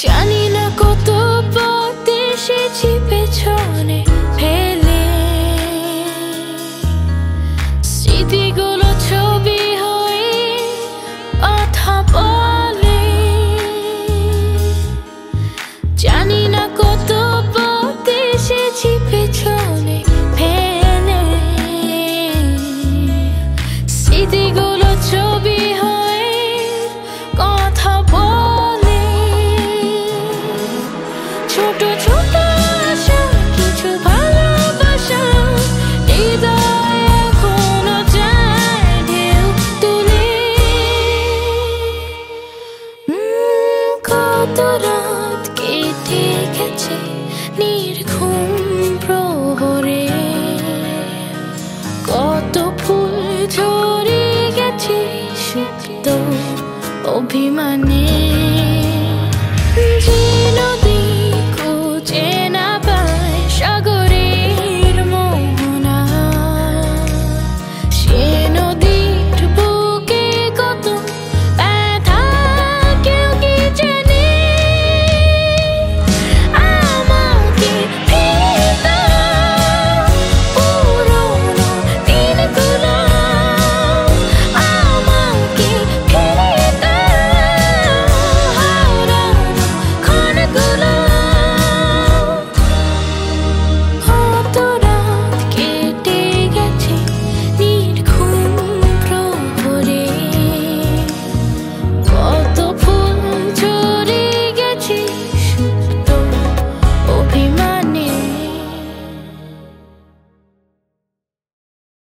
Johnny রাত কেটে গেছে নির্ঘুম প্রহরে। কত গেছে অভিমান।